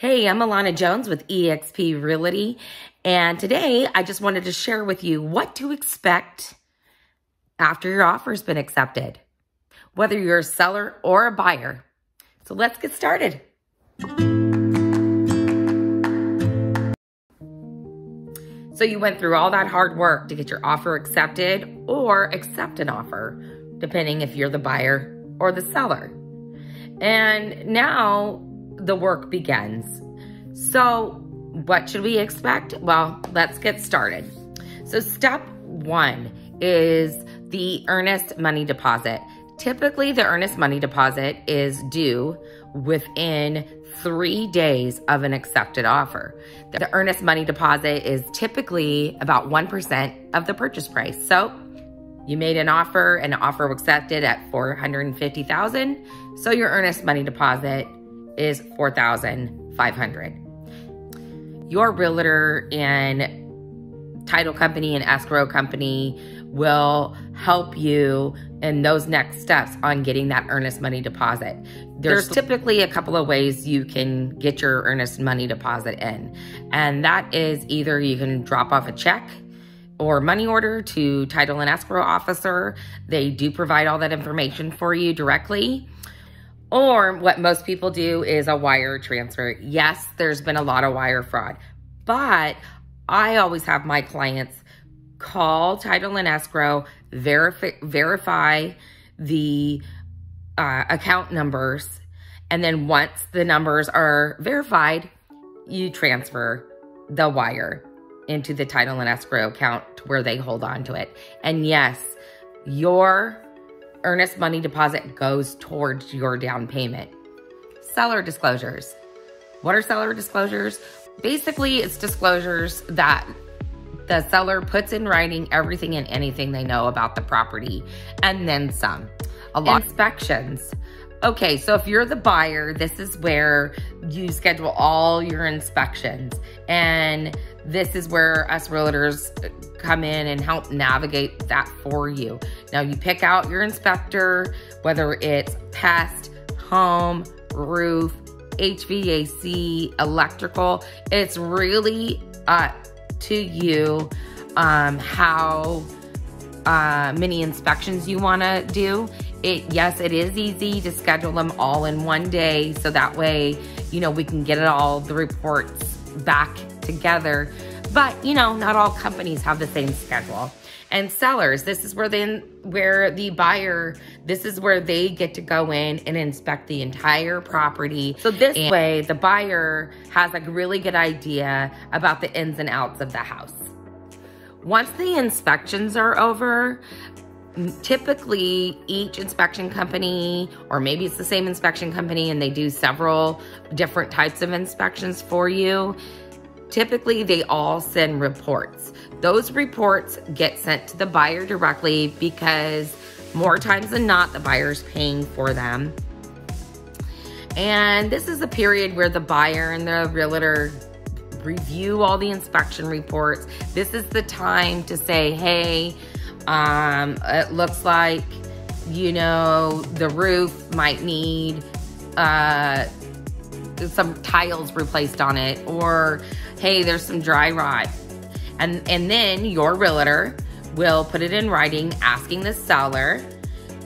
Hey, I'm Allana Jones with eXp Realty, and today I just wanted to share with you what to expect after your offer's been accepted, whether you're a seller or a buyer. So let's get started. So you went through all that hard work to get your offer accepted or accept an offer, depending if you're the buyer or the seller. And now the work begins. So what should we expect? Well, let's get started. So step one is the earnest money deposit. Typically, the earnest money deposit is due within three days of an accepted offer. The earnest money deposit is typically about 1% of the purchase price. So you made an offer and an offer was accepted at 450,000. So your earnest money deposit is 4,500. Your realtor and title company and escrow company will help you in those next steps on getting that earnest money deposit. There's typically a couple of ways you can get your earnest money deposit in. And that is either you can drop off a check or money order to title and escrow officer. They do provide all that information for you directly. Or what most people do is a wire transfer. Yes, there's been a lot of wire fraud, but I always have my clients call title and escrow, verify, verify the uh, account numbers, and then once the numbers are verified, you transfer the wire into the title and escrow account where they hold on to it. And yes, your earnest money deposit goes towards your down payment. Seller disclosures. What are seller disclosures? Basically, it's disclosures that the seller puts in writing everything and anything they know about the property and then some. A lot inspections. Okay, so if you're the buyer, this is where you schedule all your inspections. And this is where us realtors come in and help navigate that for you. Now you pick out your inspector, whether it's pest, home, roof, HVAC, electrical. It's really up to you um, how uh, many inspections you want to do. It yes, it is easy to schedule them all in one day, so that way you know we can get it all the reports back together. But you know, not all companies have the same schedule. And sellers, this is where then where the buyer, this is where they get to go in and inspect the entire property. So this way, the buyer has a really good idea about the ins and outs of the house. Once the inspections are over, typically each inspection company, or maybe it's the same inspection company and they do several different types of inspections for you, typically they all send reports. Those reports get sent to the buyer directly because more times than not, the buyer's paying for them. And this is a period where the buyer and the realtor review all the inspection reports. This is the time to say, hey, um, it looks like, you know, the roof might need uh, some tiles replaced on it, or hey, there's some dry rot. And, and then your realtor will put it in writing asking the seller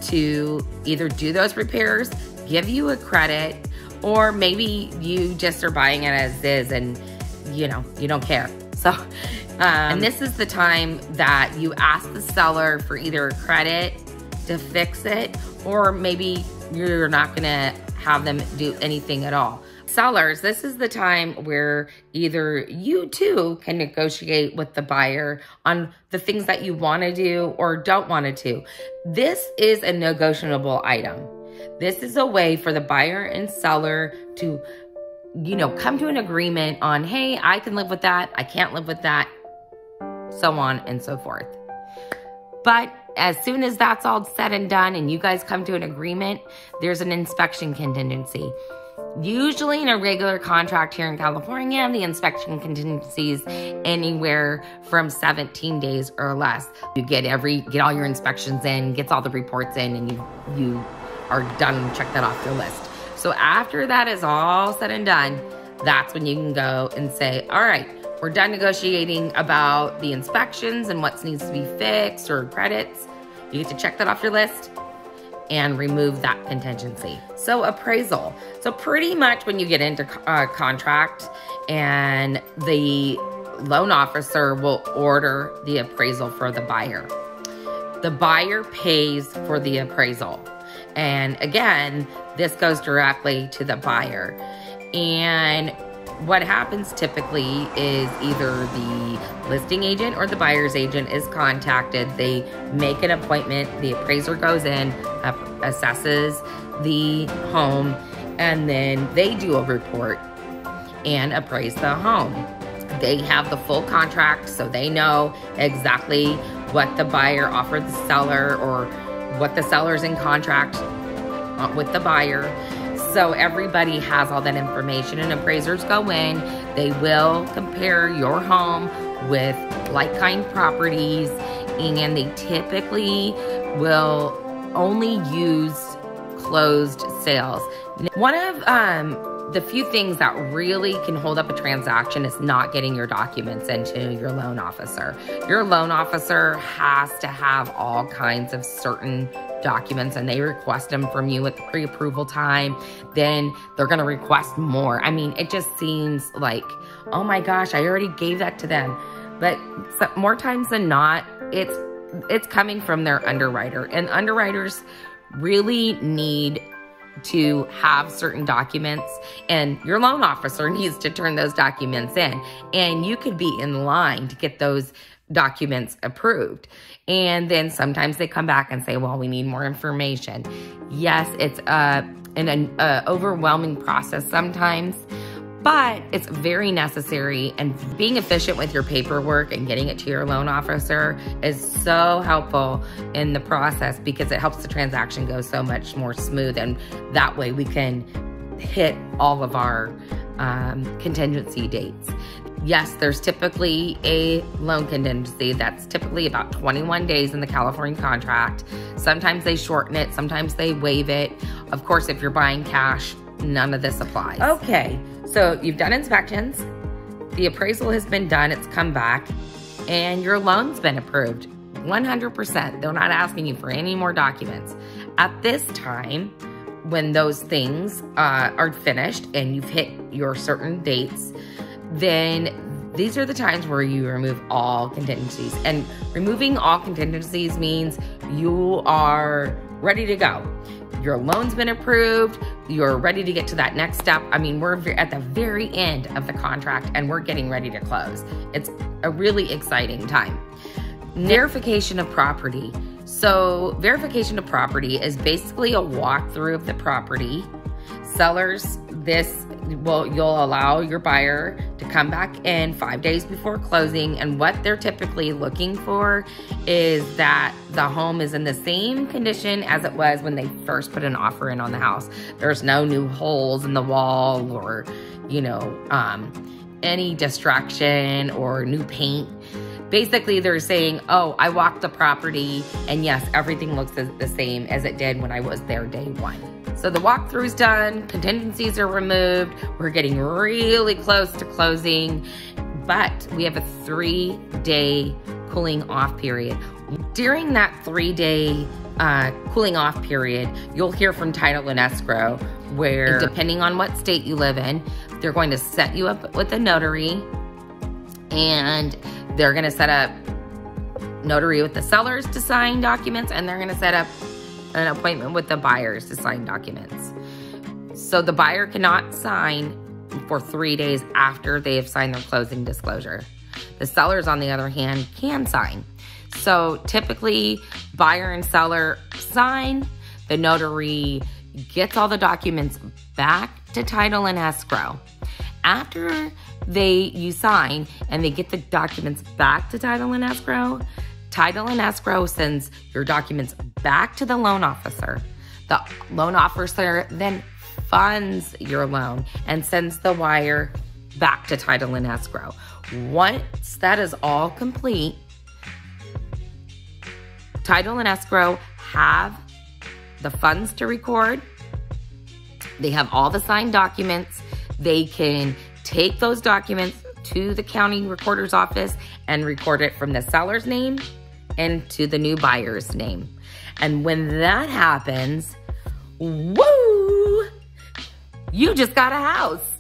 to either do those repairs, give you a credit, or maybe you just are buying it as is and you know, you don't care. So, um, and this is the time that you ask the seller for either a credit to fix it, or maybe you're not gonna have them do anything at all sellers, this is the time where either you too can negotiate with the buyer on the things that you want to do or don't want to do. This is a negotiable item. This is a way for the buyer and seller to, you know, come to an agreement on, hey, I can live with that, I can't live with that, so on and so forth. But as soon as that's all said and done and you guys come to an agreement, there's an inspection contingency. Usually in a regular contract here in California, the inspection contingencies anywhere from 17 days or less. You get every get all your inspections in, gets all the reports in, and you you are done, check that off your list. So after that is all said and done, that's when you can go and say, all right, we're done negotiating about the inspections and what needs to be fixed or credits. You get to check that off your list and remove that contingency. So appraisal. So pretty much when you get into a uh, contract and the loan officer will order the appraisal for the buyer. The buyer pays for the appraisal. And again, this goes directly to the buyer. And what happens typically is either the listing agent or the buyer's agent is contacted. They make an appointment, the appraiser goes in, assesses the home, and then they do a report and appraise the home. They have the full contract, so they know exactly what the buyer offered the seller or what the seller's in contract uh, with the buyer so everybody has all that information, and appraisers go in. They will compare your home with like kind properties, and they typically will only use closed sales. One of um, the few things that really can hold up a transaction is not getting your documents into your loan officer. Your loan officer has to have all kinds of certain documents and they request them from you at the pre-approval time, then they're going to request more. I mean, it just seems like, oh my gosh, I already gave that to them. But more times than not, it's it's coming from their underwriter and underwriters really need to have certain documents and your loan officer needs to turn those documents in and you could be in line to get those documents approved. And then sometimes they come back and say, well, we need more information. Yes, it's a, an, an a overwhelming process sometimes, but it's very necessary. And being efficient with your paperwork and getting it to your loan officer is so helpful in the process because it helps the transaction go so much more smooth. And that way we can hit all of our um, contingency dates. Yes, there's typically a loan contingency that's typically about 21 days in the California contract. Sometimes they shorten it, sometimes they waive it. Of course, if you're buying cash, none of this applies. Okay, so you've done inspections, the appraisal has been done, it's come back, and your loan's been approved 100%. They're not asking you for any more documents. At this time, when those things uh, are finished and you've hit your certain dates, then these are the times where you remove all contingencies. And removing all contingencies means you are ready to go. Your loan's been approved. You're ready to get to that next step. I mean, we're at the very end of the contract and we're getting ready to close. It's a really exciting time. Verification of property. So, verification of property is basically a walkthrough of the property. Sellers, this will you'll allow your buyer to come back in five days before closing. And what they're typically looking for is that the home is in the same condition as it was when they first put an offer in on the house. There's no new holes in the wall or you know um, any distraction or new paint. Basically they're saying oh i walked the property and yes everything looks the same as it did when i was there day one so the walkthrough's done, contingencies are removed. We're getting really close to closing, but we have a three day cooling off period. During that three day uh, cooling off period, you'll hear from title and escrow where depending on what state you live in, they're going to set you up with a notary and they're going to set up notary with the sellers to sign documents and they're going to set up an appointment with the buyers to sign documents. So the buyer cannot sign for three days after they have signed their closing disclosure. The sellers, on the other hand, can sign. So typically, buyer and seller sign, the notary gets all the documents back to title and escrow. After they you sign and they get the documents back to title and escrow, Title and escrow sends your documents back to the loan officer. The loan officer then funds your loan and sends the wire back to title and escrow. Once that is all complete, title and escrow have the funds to record. They have all the signed documents. They can take those documents to the county recorder's office and record it from the seller's name and to the new buyer's name. And when that happens, woo, you just got a house.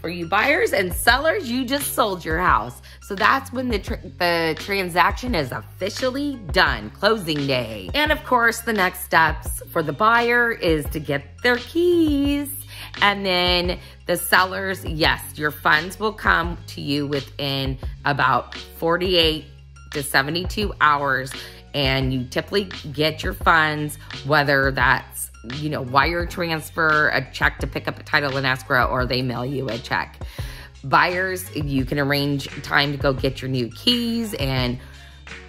For you buyers and sellers, you just sold your house. So that's when the, tr the transaction is officially done, closing day. And of course, the next steps for the buyer is to get their keys. And then the sellers, yes, your funds will come to you within about 48 to 72 hours. And you typically get your funds, whether that's, you know, wire transfer, a check to pick up a title in escrow, or they mail you a check. Buyers, you can arrange time to go get your new keys and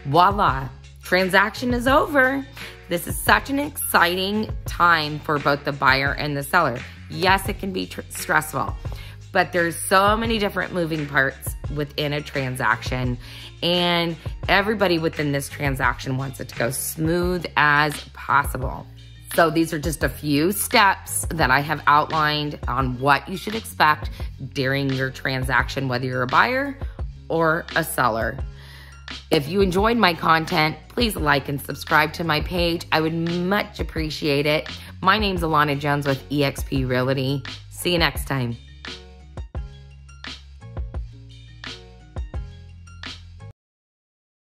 voila, transaction is over. This is such an exciting time for both the buyer and the seller. Yes, it can be stressful, but there's so many different moving parts within a transaction and everybody within this transaction wants it to go smooth as possible. So these are just a few steps that I have outlined on what you should expect during your transaction, whether you're a buyer or a seller. If you enjoyed my content, please like and subscribe to my page. I would much appreciate it. My name's Allana Jones with eXp Realty. See you next time.